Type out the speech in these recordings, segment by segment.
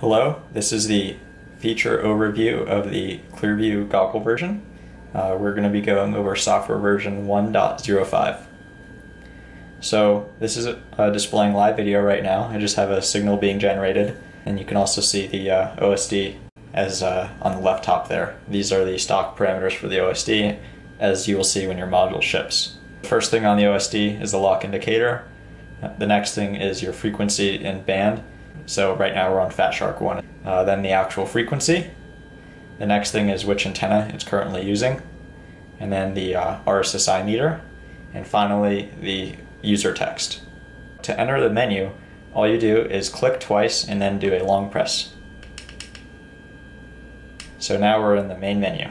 Hello, this is the feature overview of the Clearview goggle version. Uh, we're going to be going over software version 1.05. So this is displaying live video right now. I just have a signal being generated and you can also see the uh, OSD as uh, on the left top there. These are the stock parameters for the OSD as you will see when your module ships. First thing on the OSD is the lock indicator. The next thing is your frequency and band so right now we're on Fat Shark 1. Uh, then the actual frequency. The next thing is which antenna it's currently using. And then the uh, RSSI meter. And finally the user text. To enter the menu, all you do is click twice and then do a long press. So now we're in the main menu.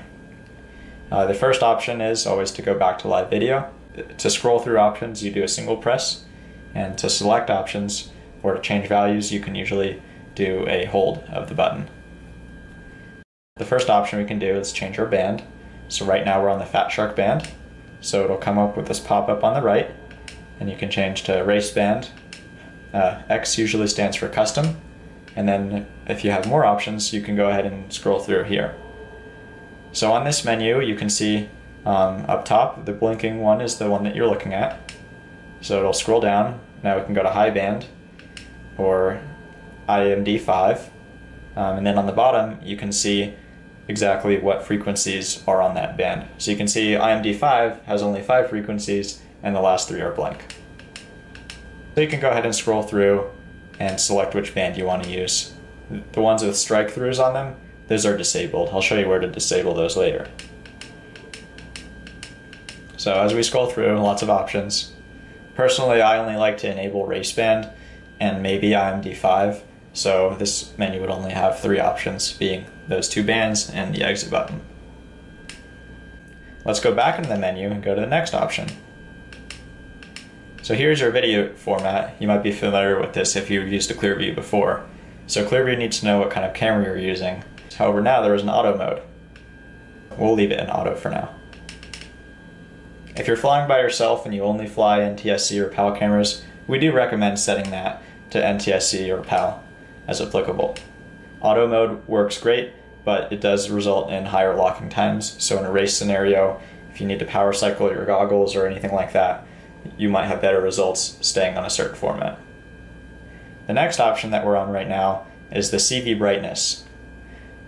Uh, the first option is always to go back to live video. To scroll through options, you do a single press. And to select options, or to change values, you can usually do a hold of the button. The first option we can do is change our band. So right now we're on the Fat Shark band. So it'll come up with this pop-up on the right, and you can change to race band. Uh, X usually stands for custom, and then if you have more options, you can go ahead and scroll through here. So on this menu, you can see um, up top, the blinking one is the one that you're looking at. So it'll scroll down. Now we can go to high band, or IMD5. Um, and then on the bottom, you can see exactly what frequencies are on that band. So you can see IMD5 has only five frequencies and the last three are blank. So you can go ahead and scroll through and select which band you want to use. The ones with strike throughs on them, those are disabled. I'll show you where to disable those later. So as we scroll through, lots of options. Personally, I only like to enable race band and maybe IMD5. So this menu would only have three options, being those two bands and the exit button. Let's go back into the menu and go to the next option. So here's your video format. You might be familiar with this if you've used a Clearview before. So Clearview needs to know what kind of camera you're using. However, now there is an auto mode. We'll leave it in auto for now. If you're flying by yourself and you only fly NTSC or PAL cameras, we do recommend setting that to NTSC or PAL as applicable. Auto mode works great, but it does result in higher locking times. So in a race scenario, if you need to power cycle your goggles or anything like that, you might have better results staying on a certain format. The next option that we're on right now is the CV brightness.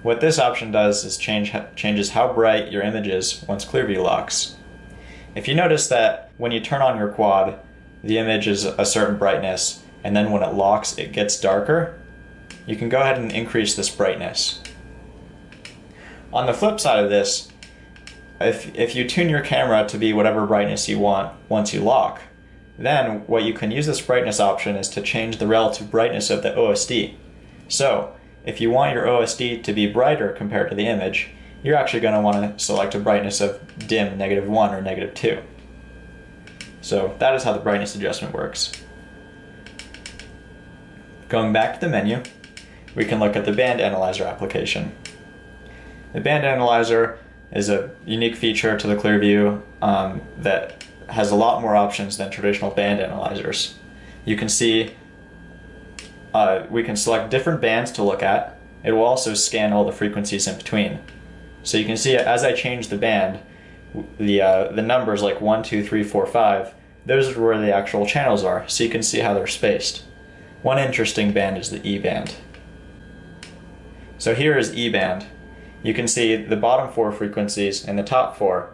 What this option does is change changes how bright your image is once Clearview locks. If you notice that when you turn on your quad, the image is a certain brightness, and then when it locks, it gets darker, you can go ahead and increase this brightness. On the flip side of this, if, if you tune your camera to be whatever brightness you want once you lock, then what you can use this brightness option is to change the relative brightness of the OSD. So, if you want your OSD to be brighter compared to the image, you're actually going to want to select a brightness of dim negative 1 or negative 2. So that is how the brightness adjustment works. Going back to the menu, we can look at the band analyzer application. The band analyzer is a unique feature to the Clearview um, that has a lot more options than traditional band analyzers. You can see uh, we can select different bands to look at. It will also scan all the frequencies in between. So you can see as I change the band, the uh, the numbers like one, two, three, four, five those are where the actual channels are, so you can see how they're spaced. One interesting band is the E band. So here is E band. You can see the bottom four frequencies and the top four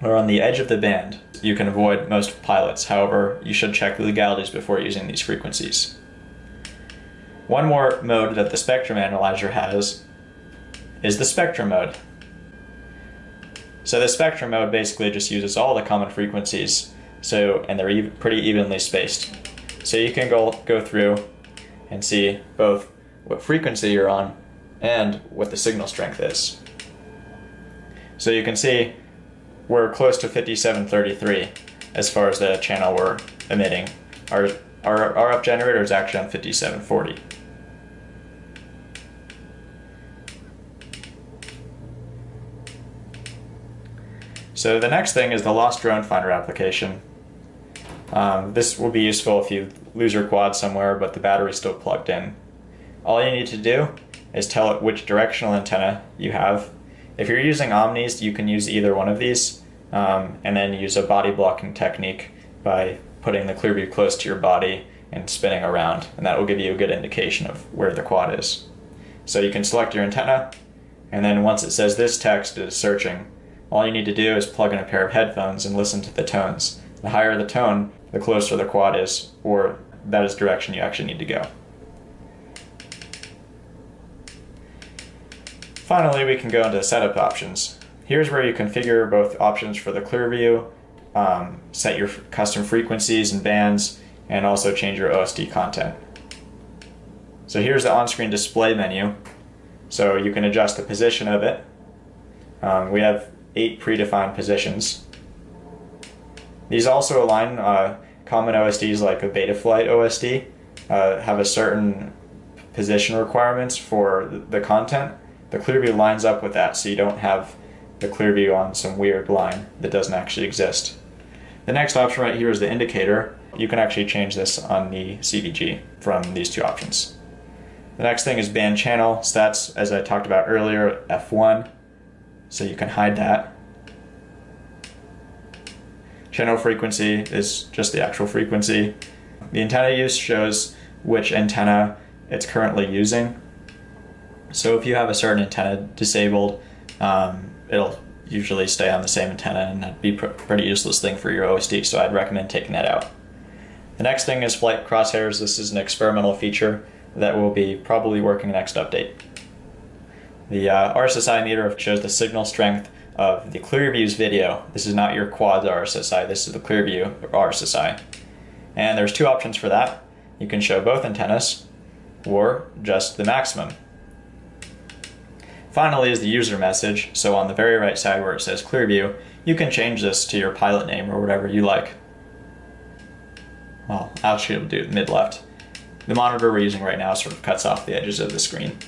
are on the edge of the band. You can avoid most pilots, however, you should check the legalities before using these frequencies. One more mode that the spectrum analyzer has is the spectrum mode. So the spectrum mode basically just uses all the common frequencies so, and they're pretty evenly spaced. So you can go, go through and see both what frequency you're on and what the signal strength is. So you can see we're close to 5733 as far as the channel we're emitting. Our, our, our up generator is actually on 5740. So the next thing is the Lost Drone Finder application. Um, this will be useful if you lose your quad somewhere but the battery's still plugged in. all you need to do is tell it which directional antenna you have. If you're using Omnis, you can use either one of these um, and then use a body blocking technique by putting the Clearview close to your body and spinning around, and that will give you a good indication of where the quad is. So you can select your antenna, and then once it says this text is searching, all you need to do is plug in a pair of headphones and listen to the tones. The higher the tone, the closer the quad is, or that is direction you actually need to go. Finally, we can go into setup options. Here's where you configure both options for the Clearview, um, set your custom frequencies and bands, and also change your OSD content. So here's the on-screen display menu. So you can adjust the position of it. Um, we have eight predefined positions. These also align uh, common OSDs like a Betaflight OSD uh, have a certain position requirements for the content. The Clearview lines up with that so you don't have the Clearview on some weird line that doesn't actually exist. The next option right here is the indicator. You can actually change this on the CVG from these two options. The next thing is band channel. So that's, as I talked about earlier, F1. So you can hide that. Channel frequency is just the actual frequency. The antenna use shows which antenna it's currently using. So if you have a certain antenna disabled, um, it'll usually stay on the same antenna and that'd be a pretty useless thing for your OSD, so I'd recommend taking that out. The next thing is flight crosshairs. This is an experimental feature that will be probably working next update. The uh, RSSI meter shows the signal strength of the Clearview's video. This is not your quad's RSSI, this is the Clearview RSSI. And there's two options for that. You can show both antennas or just the maximum. Finally is the user message. So on the very right side where it says Clearview, you can change this to your pilot name or whatever you like. Well, actually it'll do mid left. The monitor we're using right now sort of cuts off the edges of the screen.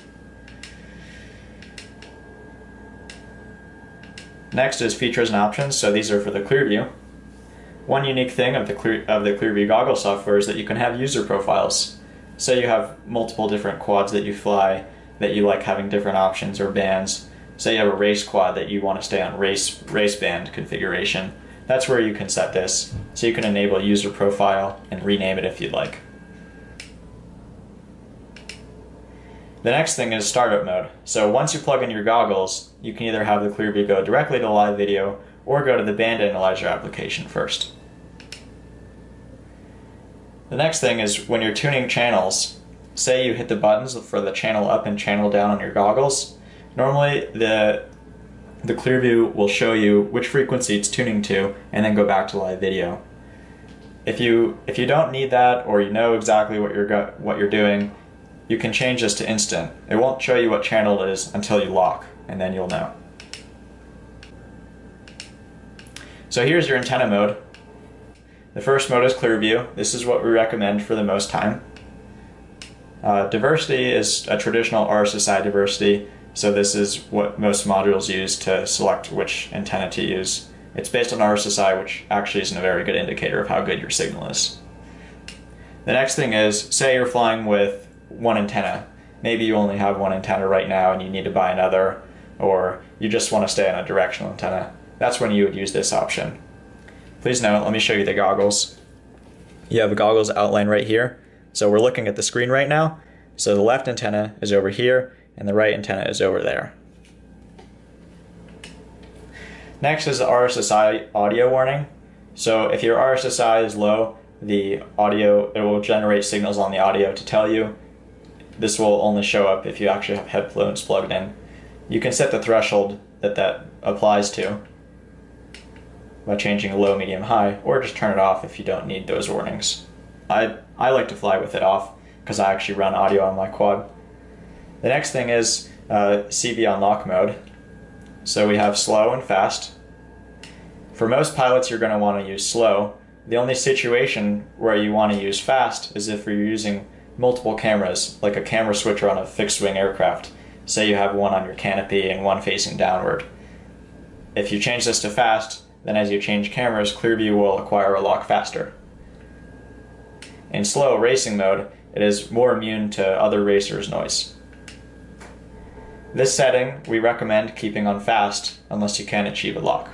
Next is features and options. So these are for the Clearview. One unique thing of the Clear, of the Clearview goggle software is that you can have user profiles. Say you have multiple different quads that you fly that you like having different options or bands. Say you have a race quad that you want to stay on race race band configuration. That's where you can set this. So you can enable user profile and rename it if you'd like. The next thing is startup mode. So once you plug in your goggles, you can either have the Clearview go directly to live video or go to the band analyzer application first. The next thing is when you're tuning channels, say you hit the buttons for the channel up and channel down on your goggles, normally the the Clearview will show you which frequency it's tuning to and then go back to live video. If you if you don't need that or you know exactly what you're what you're doing, you can change this to instant. It won't show you what channel it is until you lock, and then you'll know. So here's your antenna mode. The first mode is Clearview. This is what we recommend for the most time. Uh, diversity is a traditional RSSI diversity, so this is what most modules use to select which antenna to use. It's based on RSSI, which actually isn't a very good indicator of how good your signal is. The next thing is, say you're flying with one antenna. Maybe you only have one antenna right now and you need to buy another, or you just want to stay on a directional antenna. That's when you would use this option. Please note, let me show you the goggles. You have a goggles outline right here. So we're looking at the screen right now. So the left antenna is over here and the right antenna is over there. Next is the RSSI audio warning. So if your RSSI is low, the audio, it will generate signals on the audio to tell you this will only show up if you actually have headphones plugged in. You can set the threshold that that applies to by changing low, medium, high, or just turn it off if you don't need those warnings. I, I like to fly with it off because I actually run audio on my quad. The next thing is uh, CV unlock mode. So we have slow and fast. For most pilots, you're going to want to use slow. The only situation where you want to use fast is if you're using multiple cameras, like a camera switcher on a fixed wing aircraft. Say you have one on your canopy and one facing downward. If you change this to fast, then as you change cameras, Clearview will acquire a lock faster. In slow racing mode, it is more immune to other racers' noise. This setting we recommend keeping on fast unless you can achieve a lock.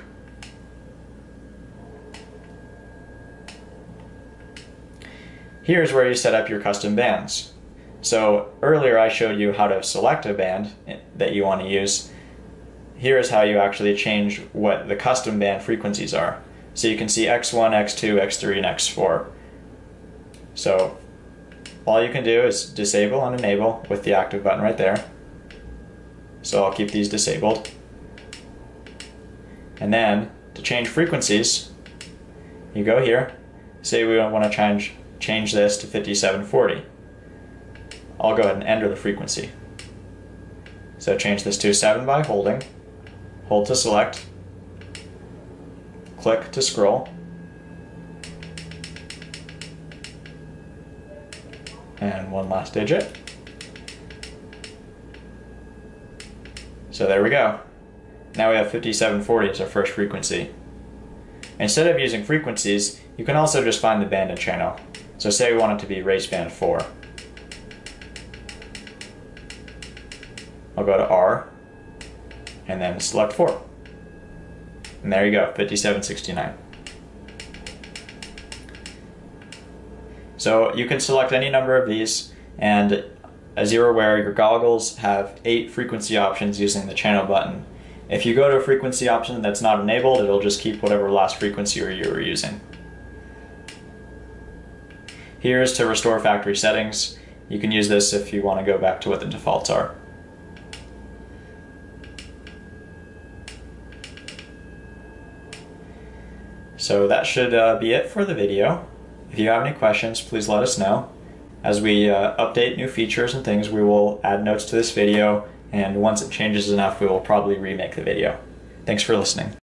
Here's where you set up your custom bands. So earlier I showed you how to select a band that you want to use. Here is how you actually change what the custom band frequencies are. So you can see X1, X2, X3, and X4. So all you can do is disable and enable with the active button right there. So I'll keep these disabled. And then to change frequencies, you go here, say we want to change, change this to 5740. I'll go ahead and enter the frequency. So change this to 7 by holding, hold to select, click to scroll, and one last digit. So there we go. Now we have 5740 as our first frequency. Instead of using frequencies, you can also just find the band and channel. So say we want it to be race band 4. I'll go to R, and then select 4. And there you go, 5769. So you can select any number of these, and as you're aware, your goggles have eight frequency options using the channel button. If you go to a frequency option that's not enabled, it'll just keep whatever last frequency you were using. Here's to restore factory settings. You can use this if you want to go back to what the defaults are. So that should uh, be it for the video. If you have any questions, please let us know. As we uh, update new features and things, we will add notes to this video, and once it changes enough, we will probably remake the video. Thanks for listening.